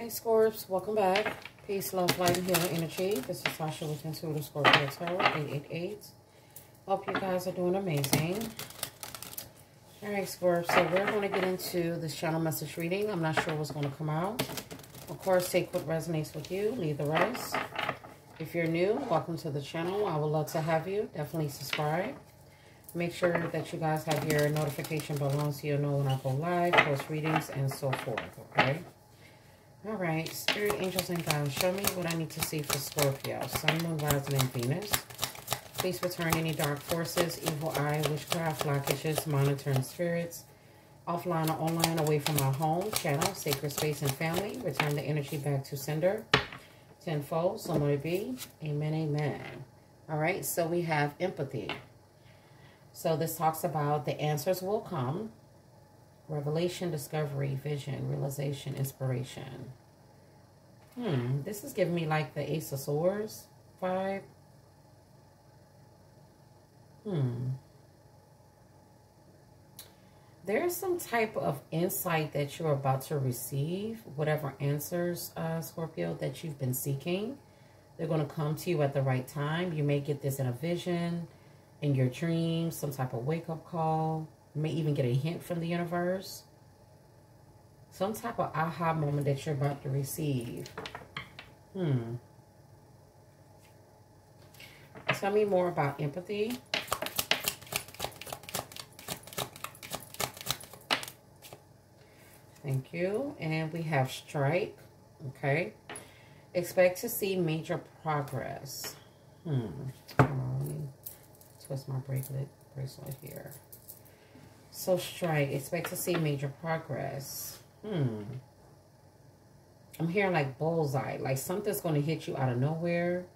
Hey Scorps, welcome back. Peace, love, light, and healing energy. This is Tasha with Intuitive Scorpio Tarot, 888. Hope you guys are doing amazing. All right, Scorp, so we're going to get into this channel message reading. I'm not sure what's going to come out. Of course, take what resonates with you. Leave the rest. If you're new, welcome to the channel. I would love to have you. Definitely subscribe. Make sure that you guys have your notification bell on so you'll know when I go live, post readings, and so forth, okay? All right, Spirit, Angels, and guides, show me what I need to see for Scorpio. Sun, Moon, Rising, and Venus. Please return any dark forces, evil eye, witchcraft, blockages, monitoring spirits, offline or online, away from our home, channel, sacred space, and family. Return the energy back to sender. Tenfold, so may it be. Amen, amen. All right, so we have Epiphany. So this talks about the answers will come. Revelation, discovery, vision, realization, inspiration. Hmm, this is giving me like the Ace of Swords vibe. Hmm. There's some type of insight that you're about to receive, whatever answers, uh, Scorpio, that you've been seeking. They're going to come to you at the right time. You may get this in a vision, in your dreams, some type of wake-up call. May even get a hint from the universe. Some type of aha moment that you're about to receive. Hmm. Tell me more about Epiphany. Thank you. And we have strike. Okay. Expect to see major progress. Hmm. Twist my bracelet, bracelet here. So strike. Expect to see major progress. Hmm. I'm hearing like bullseye. Like something's going to hit you out of nowhere.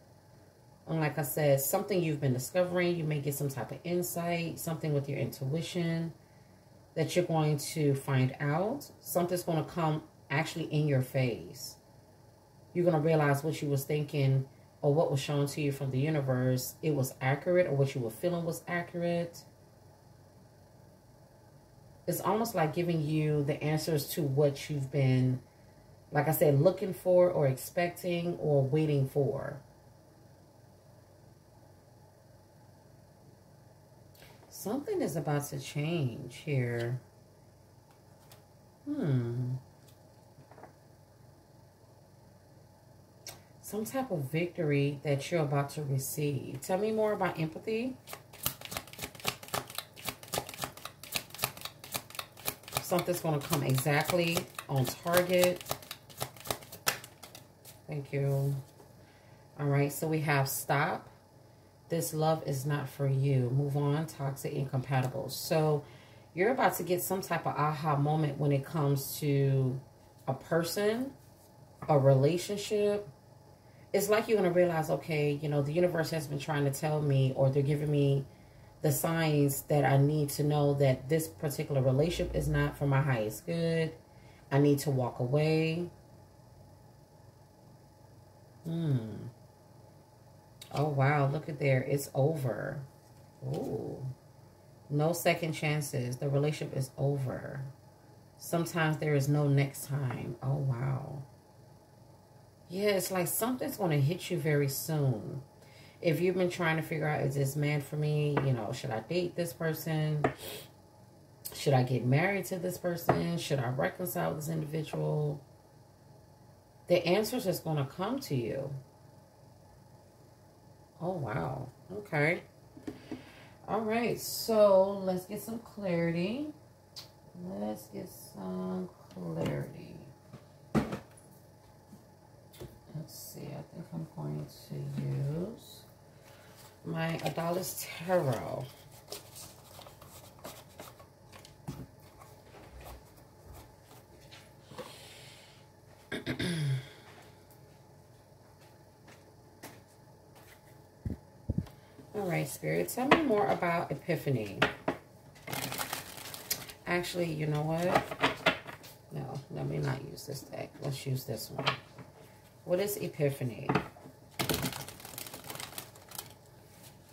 And like I said, something you've been discovering. You may get some type of insight. Something with your intuition that you're going to find out. Something's going to come actually in your face. You're going to realize what you was thinking or what was shown to you from the universe. It was accurate or what you were feeling was accurate. It's almost like giving you the answers to what you've been, like I said, looking for or expecting or waiting for. Something is about to change here. Hmm. Some type of victory that you're about to receive. Tell me more about Epiphany. Something's going to come exactly on target. Thank you. All right, so we have stop this love is not for you. Move on, toxic, incompatible. So you're about to get some type of aha moment when it comes to a person, a relationship. It's like you're going to realize, okay, you know, the universe has been trying to tell me or they're giving me the signs that I need to know that this particular relationship is not for my highest good. I need to walk away. Hmm. Oh, wow. Look at there. It's over. Oh, no second chances. The relationship is over. Sometimes there is no next time. Oh, wow. Yeah, it's like something's going to hit you very soon. If you've been trying to figure out, is this man for me? You know, should I date this person? Should I get married to this person? Should I reconcile with this individual? The answers is just going to come to you. Oh, wow. Okay. All right. So let's get some clarity. Let's get some clarity. Let's see. I think I'm going to use my Adalis Tarot. All right, Spirit, tell me more about Epiphany. Actually, you know what? No, let me not use this deck. Let's use this one. What is Epiphany?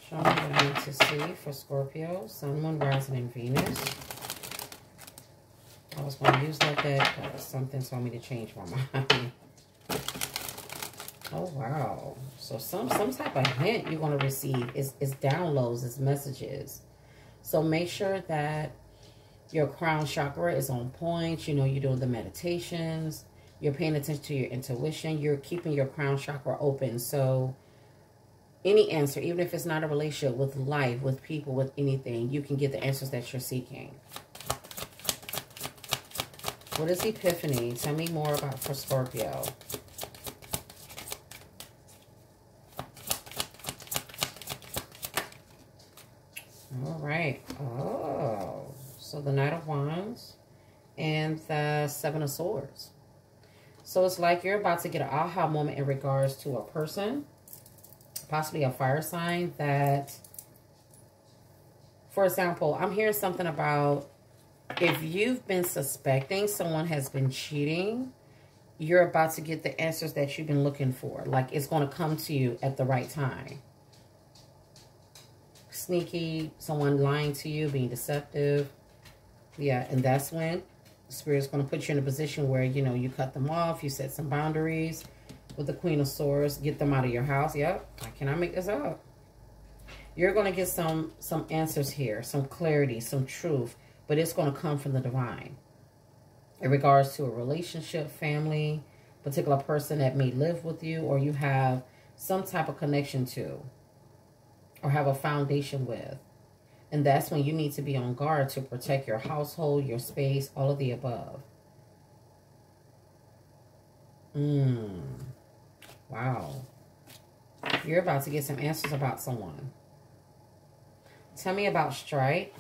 Show me what I need to see for Scorpio, Sun, Moon, Rising, and Venus. I was going to use that deck, but something told me to change my mind. oh, wow. So some, some type of hint you're going to receive is, is downloads, is messages. So make sure that your crown chakra is on point. You know, you're doing the meditations. You're paying attention to your intuition. You're keeping your crown chakra open. So any answer, even if it's not a relationship with life, with people, with anything, you can get the answers that you're seeking. What is Epiphany? Tell me more about for Scorpio. All right. Oh, so the Knight of Wands and the Seven of Swords. So it's like you're about to get an aha moment in regards to a person possibly a fire sign that, for example, I'm hearing something about if you've been suspecting someone has been cheating, you're about to get the answers that you've been looking for. Like it's going to come to you at the right time. Sneaky, someone lying to you, being deceptive. Yeah, and that's when the Spirit's going to put you in a position where, you know, you cut them off, you set some boundaries with the Queen of Swords. Get them out of your house. Yep, I cannot make this up. You're going to get some, some answers here, some clarity, some truth, but it's going to come from the divine. In regards to a relationship, family, particular person that may live with you or you have some type of connection to or have a foundation with. And that's when you need to be on guard to protect your household, your space, all of the above. Mmm. Wow. You're about to get some answers about someone. Tell me about Strike.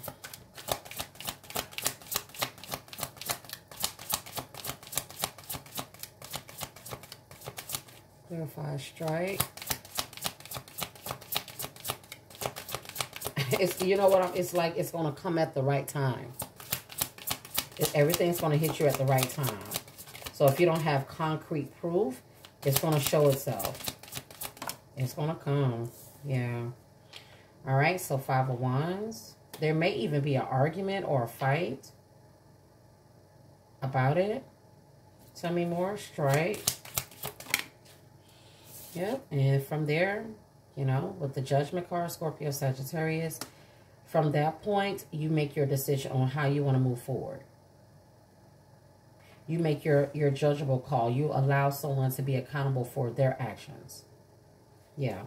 Clarify Strike. it's you know what I'm, it's like it's going to come at the right time. It, everything's going to hit you at the right time. So if you don't have concrete proof, it's going to show itself. It's going to come. Yeah. All right. So five of wands. There may even be an argument or a fight about it. Tell me more. Strike. Yep. And from there, you know, with the judgment card, Scorpio, Sagittarius, from that point, you make your decision on how you want to move forward you make your, your judgeable call. You allow someone to be accountable for their actions. Yeah.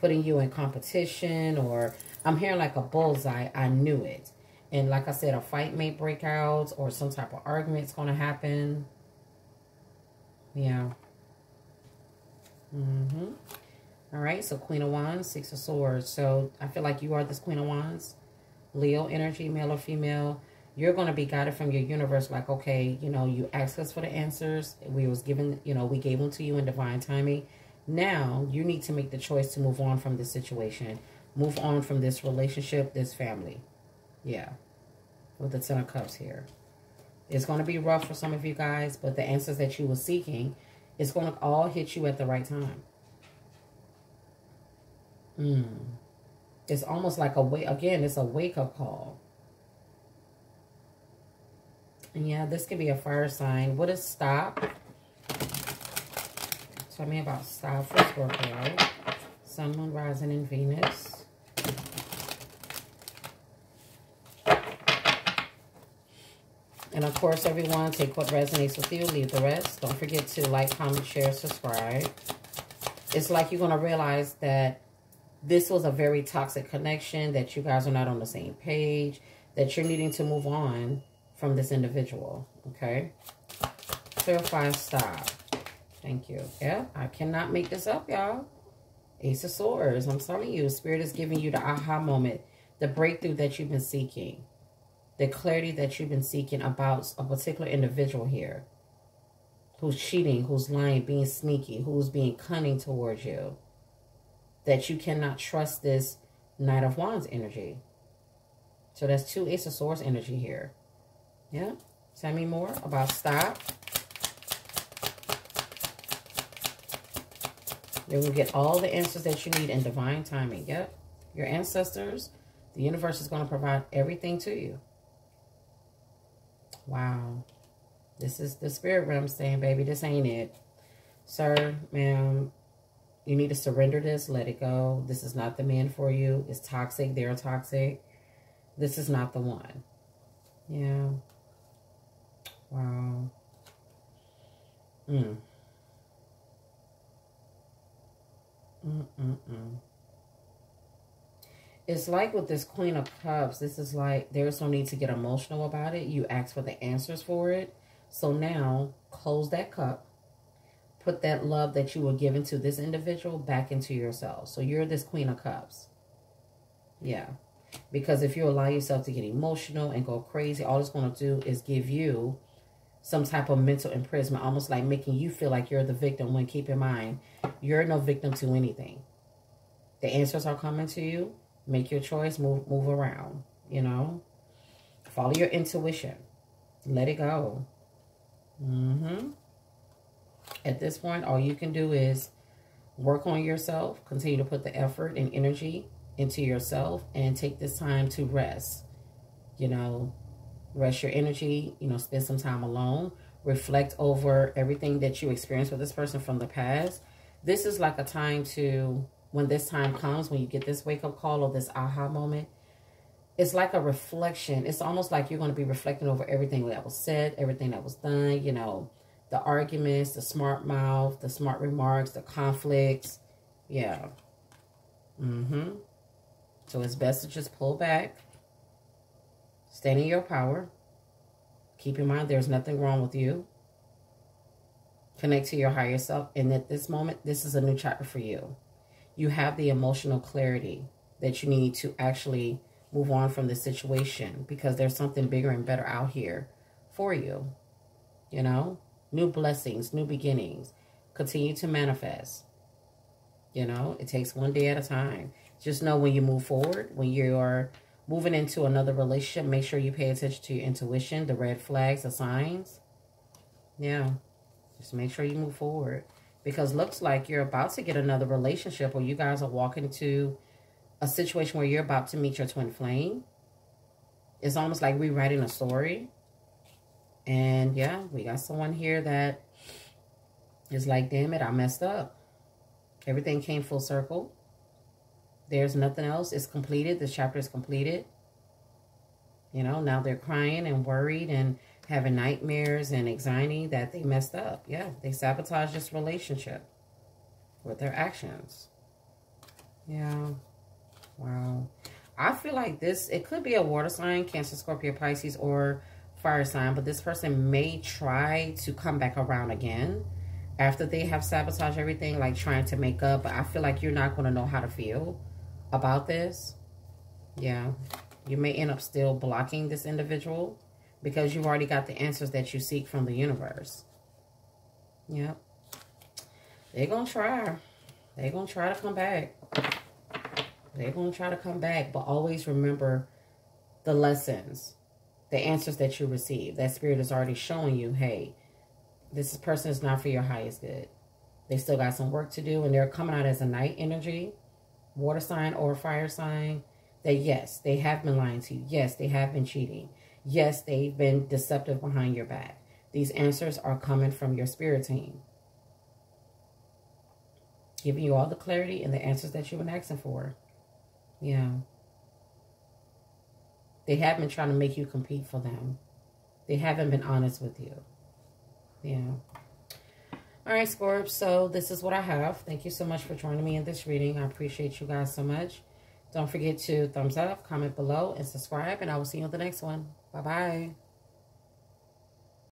Putting you in competition or I'm hearing like a bullseye. I knew it. And like I said, a fight may break out or some type of argument is going to happen. Yeah. Mm-hmm. All right, so Queen of Wands, Six of Swords. So I feel like you are this Queen of Wands. Leo energy, male or female you're going to be guided from your universe like, okay, you know, you asked us for the answers. We was given, you know, we gave them to you in divine timing. Now you need to make the choice to move on from this situation. Move on from this relationship, this family. Yeah. With the Ten of Cups here. It's going to be rough for some of you guys, but the answers that you were seeking, it's going to all hit you at the right time. Mm. It's almost like a wake, again, it's a wake-up call. Yeah, this could be a fire sign. What is stop? Tell me about stop for Scorpio. Sun, Moon, Rising, in Venus. And of course, everyone, take what resonates with you. Leave the rest. Don't forget to like, comment, share, subscribe. It's like you're going to realize that this was a very toxic connection, that you guys are not on the same page, that you're needing to move on from this individual, okay? Clarify oh star. Thank you. Yeah, I cannot make this up, y'all. Ace of Swords. I'm telling you, Spirit is giving you the aha moment, the breakthrough that you've been seeking, the clarity that you've been seeking about a particular individual here who's cheating, who's lying, being sneaky, who's being cunning towards you. That you cannot trust this Knight of Wands energy. So that's two Ace of Swords energy here. Yeah. Tell me more about stop. You will get all the answers that you need in divine timing. Yep. Your ancestors, the universe is going to provide everything to you. Wow. This is the spirit realm saying, baby, this ain't it. Sir, ma'am, you need to surrender this. Let it go. This is not the man for you. It's toxic. They're toxic. This is not the one. Yeah. Mm. Mm-mm-mm. It's like with this Queen of Cups, this is like, there's no need to get emotional about it. You ask for the answers for it. So now, close that cup. Put that love that you were given to this individual back into yourself. So you're this Queen of Cups. Yeah. Because if you allow yourself to get emotional and go crazy, all it's going to do is give you some type of mental imprisonment, almost like making you feel like you're the victim when keep in mind, you're no victim to anything. The answers are coming to you. Make your choice, move move around, you know. Follow your intuition. Let it go. Mm-hmm. At this point, all you can do is work on yourself, continue to put the effort and energy into yourself, and take this time to rest. You know, rest your energy, you know, spend some time alone, reflect over everything that you experienced with this person from the past. This is like a time to, when this time comes, when you get this wake-up call or this aha moment, it's like a reflection. It's almost like you're going to be reflecting over everything that was said, everything that was done, you know, the arguments, the smart mouth, the smart remarks, the conflicts. Yeah. Mm-hmm. So it's best to just pull back, Stand in your power. Keep in mind there's nothing wrong with you. Connect to your higher self. And at this moment, this is a new chapter for you. You have the emotional clarity that you need to actually move on from the situation because there's something bigger and better out here for you. You know, new blessings, new beginnings. Continue to manifest. You know, it takes one day at a time. Just know when you move forward, when you are moving into another relationship, make sure you pay attention to your intuition, the red flags, the signs. Yeah. Just make sure you move forward. Because looks like you're about to get another relationship or you guys are walking to a situation where you're about to meet your twin flame. It's almost like rewriting a story. And yeah, we got someone here that is like, damn it, I messed up. Everything came full circle. There's nothing else. It's completed. The chapter is completed. You know, now they're crying and worried and having nightmares and anxiety that they messed up. Yeah, they sabotaged this relationship with their actions. Yeah. Wow. I feel like this, it could be a water sign, Cancer, Scorpio, Pisces, or fire sign, but this person may try to come back around again after they have sabotaged everything, like trying to make up. But I feel like you're not going to know how to feel about this, yeah, you may end up still blocking this individual because you've already got the answers that you seek from the universe. Yep. They're going to try. They're going to try to come back. They're going to try to come back, but always remember the lessons, the answers that you receive. That spirit is already showing you, hey, this person is not for your highest good. They still got some work to do, and they're coming out as a Knight energy water sign or fire sign, that yes, they have been lying to you. Yes, they have been cheating. Yes, they've been deceptive behind your back. These answers are coming from your spirit team. Giving you all the clarity and the answers that you've been asking for. Yeah. They have been trying to make you compete for them. They haven't been honest with you. Yeah. All right, Scorp, so this is what I have. Thank you so much for joining me in this reading. I appreciate you guys so much. Don't forget to thumbs up, comment below, and subscribe, and I will see you on the next one. Bye-bye.